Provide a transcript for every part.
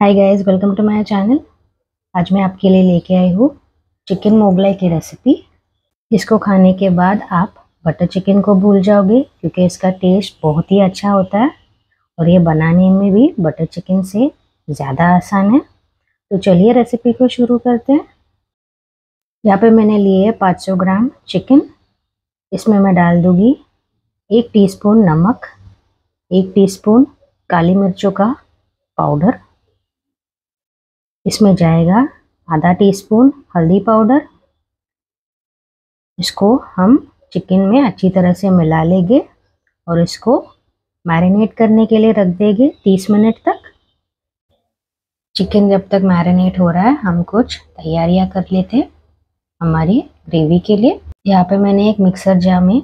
Hi guys welcome to my channel आज मैं आपके लिए लेके आई हूँ चिकन मोगलाई की रेसिपी जिसको खाने के बाद आप बटर चिकन को भूल जाओगे, क्योंकि इसका टेस्ट बहुत ही अच्छा होता है और ये बनाने में भी बटर चिकन से ज़्यादा आसान है। तो चलिए रेसिपी को शुरू करते हैं। यहाँ पे मैंने लिए है 500 ग्राम चिकन इसमें मैं डाल दूँगी एक टीस्पून नमक, एक टीस्पून काली मिर्चों का पाउडर इसमें जाएगा आधा टीस्पून हल्दी पाउडर। इसको हम चिकन में अच्छी तरह से मिला लेंगे और इसको मैरिनेट करने के लिए रख देंगे 30 मिनट तक। चिकन जब तक मैरिनेट हो रहा है, हम कुछ तैयारियाँ कर लेते हैं हमारी ग्रेवी के लिए। यहाँ पे मैंने एक मिक्सर जार में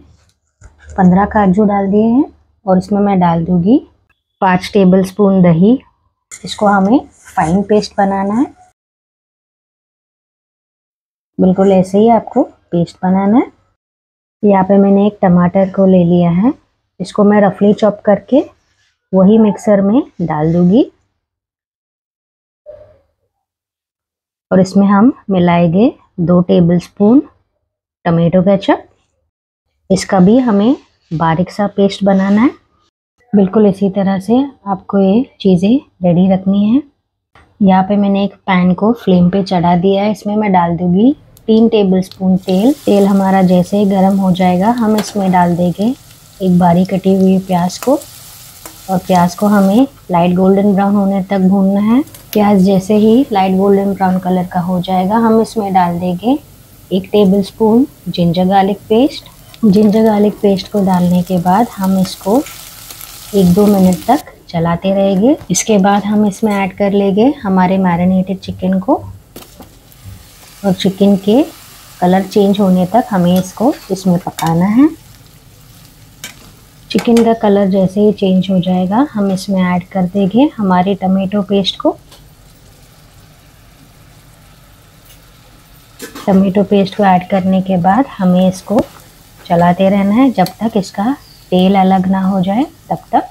15 काजू डाल दिए हैं और इसमें मैं डाल दूँगी पाँच टेबल स्पून दही। इसको हमें फाइन पेस्ट बनाना है। बिल्कुल ऐसे ही आपको पेस्ट बनाना है। यहाँ पे मैंने एक टमाटर को ले लिया है। इसको मैं रफली चॉप करके वही मिक्सर में डाल दूँगी। और इसमें हम मिलाएँगे दो टेबलस्पून टमाटो केचप इसका भी हमें बारीक सा पेस्ट बनाना है। बिल्कुल इसी तरह से आपको ये चीज़ें रेडी रखनी है। यहाँ पे मैंने एक पैन को फ्लेम पे चढ़ा दिया है। इसमें मैं डाल दूँगी तीन टेबलस्पून तेल। तेल हमारा जैसे ही गर्म हो जाएगा, हम इसमें डाल देंगे एक बारीक कटी हुई प्याज को। और प्याज को हमें लाइट गोल्डन ब्राउन होने तक भूनना है। प्याज जैसे ही लाइट गोल्डन ब्राउन कलर का हो जाएगा, हम इसमें डाल देंगे एक tablespoon ginger garlic paste ginger garlic paste को डालने के बाद हम इसको एक दो मिनट तक चलाते रहेंगे। इसके बाद हम इसमें ऐड कर लेंगे हमारे मैरिनेटेड चिकन को। और चिकन के कलर चेंज होने तक हमें इसको इसमें पकाना है। चिकन का कलर जैसे ही चेंज हो जाएगा, हम इसमें ऐड कर देंगे हमारे टमेटो पेस्ट को। टमेटो पेस्ट को ऐड करने के बाद हमें इसको चलाते रहना है। जब तक इसका तेल अलग ना हो जाए, तब तक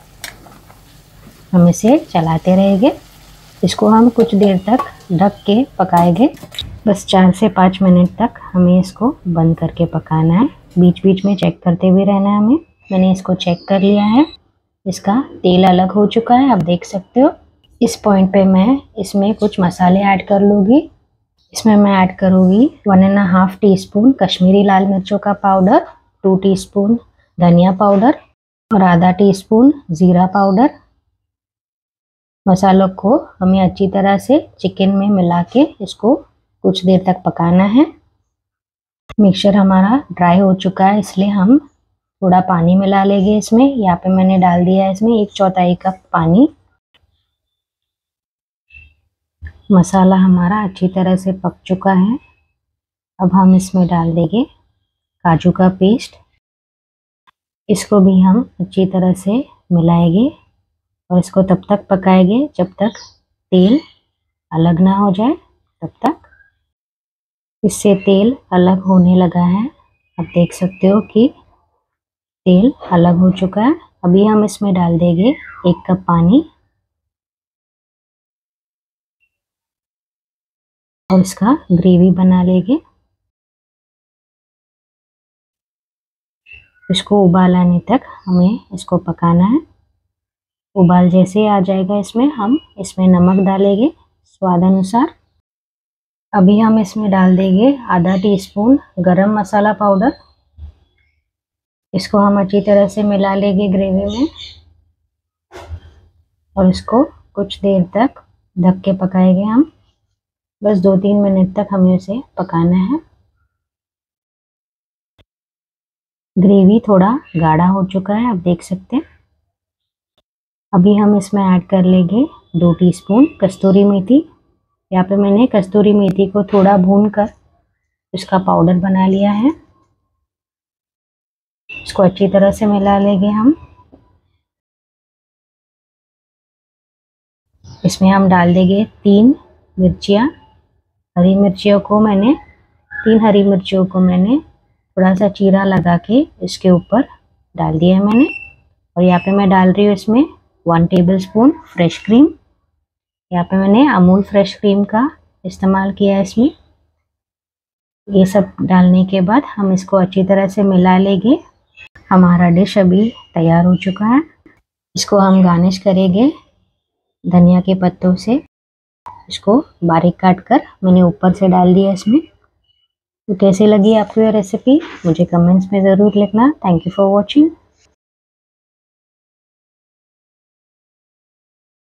हम इसे चलाते रहेंगे। इसको हम कुछ देर तक ढक के पकाएँगे। बस चार से पाँच मिनट तक हमें इसको बंद करके पकाना है। बीच बीच में चेक करते हुए रहना है हमें। मैंने इसको चेक कर लिया है। इसका तेल अलग हो चुका है, आप देख सकते हो। इस पॉइंट पे मैं इसमें कुछ मसाले ऐड कर लूँगी। इसमें मैं ऐड करूँगी one and half teaspoon Kashmiri लाल मिर्चों का पाउडर, टू टीस्पून धनिया पाउडर और आधा टीस्पून ज़ीरा पाउडर। मसालों को हमें अच्छी तरह से चिकन में मिला के इसको कुछ देर तक पकाना है। मिक्सचर हमारा ड्राई हो चुका है, इसलिए हम थोड़ा पानी मिला लेंगे इसमें। यहाँ पे मैंने डाल दिया है इसमें एक चौथाई कप पानी। मसाला हमारा अच्छी तरह से पक चुका है। अब हम इसमें डाल देंगे काजू का पेस्ट इसको भी हम अच्छी तरह से मिलाएँगे। और इसको तब तक पकाएँगे जब तक तेल अलग ना हो जाए, तब तक। इससे तेल अलग होने लगा है। आप देख सकते हो कि तेल अलग हो चुका है। अभी हम इसमें डाल देंगे एक कप पानी। और इसका ग्रेवी बना लेंगे। इसको उबाल आने तक हमें इसको पकाना है। उबाल जैसे ही आ जाएगा इसमें। हम इसमें नमक डालेंगे स्वाद अनुसार। अभी हम इसमें डाल देंगे आधा टीस्पून गरम मसाला पाउडर। इसको हम अच्छी तरह से मिला लेंगे ग्रेवी में। और इसको कुछ देर तक ढक के पकाएँगे हम। बस दो तीन मिनट तक हमें इसे पकाना है। ग्रेवी थोड़ा गाढ़ा हो चुका है, आप देख सकते हैं। अभी हम इसमें ऐड कर लेंगे दो टीस्पून कस्तूरी मेथी। यहाँ पे मैंने कस्तूरी मेथी को थोड़ा भून कर इसका पाउडर बना लिया है। इसको अच्छी तरह से मिला लेंगे हम। इसमें हम डाल देंगे तीन मिर्चियाँ। हरी मिर्चियों को मैंने, तीन हरी मिर्चियों को मैंने थोड़ा सा चीरा लगा के इसके ऊपर डाल दिया है मैंने। और यहाँ पे मैं डाल रही हूँ इसमें one tablespoon fresh cream. यहाँ पे मैंने अमूल फ्रेश क्रीम का इस्तेमाल किया है इसमें। ये सब डालने के बाद हम इसको अच्छी तरह से मिला लेंगे। हमारा डिश अभी तैयार हो चुका है। इसको हम गार्निश करेंगे धनिया के पत्तों से। इसको बारीक काट कर मैंने ऊपर से डाल दिया इसमें। तो कैसी लगी आपको ये रेसिपी मुझे कमेंट्स में ज़रूर लिखना। Thank you for watching